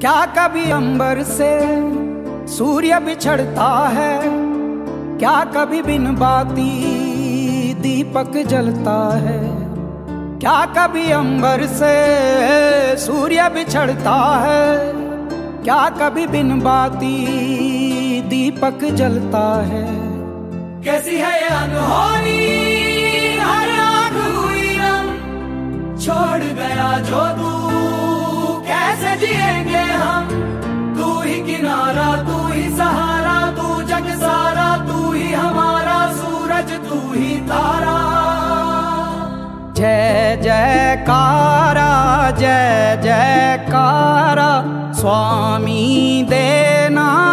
क्या कभी अंबर से सूर्य बिछड़ता है? क्या कभी बिन बाती दीपक जलता है? क्या कभी अंबर से सूर्य बिछड़ता है? क्या कभी बिन बाती दीपक जलता है? कैसी है अनहोनी? हर आग हुई रंग। छोड़ गया जो तू, कैसे जिएँगे किनारा, तू ही सहारा, तू जग सारा, तू ही हमारा, सूरज, तू ही तारा। जय, जयकारा जय, जयकारा, स्वामी देना।